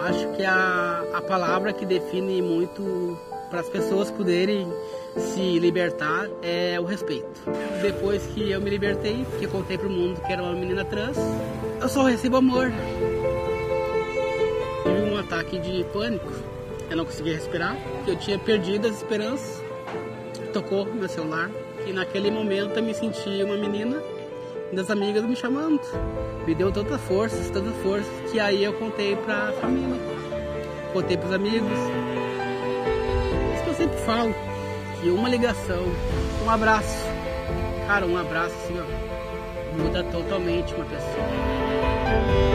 acho que a, a palavra que define muito para as pessoas poderem se libertar é o respeito. Depois que eu me libertei, que contei para o mundo que era uma menina trans, eu só recebo amor. Tive um ataque de pânico, eu não conseguia respirar, eu tinha perdido as esperanças. Tocou meu celular e naquele momento eu me senti uma menina das amigas me chamando. Me deu tanta força, tanta força, que aí eu contei para a família, contei para os amigos. Isso que eu sempre falo, que uma ligação, um abraço, cara, um abraço assim, ó, muda totalmente uma pessoa.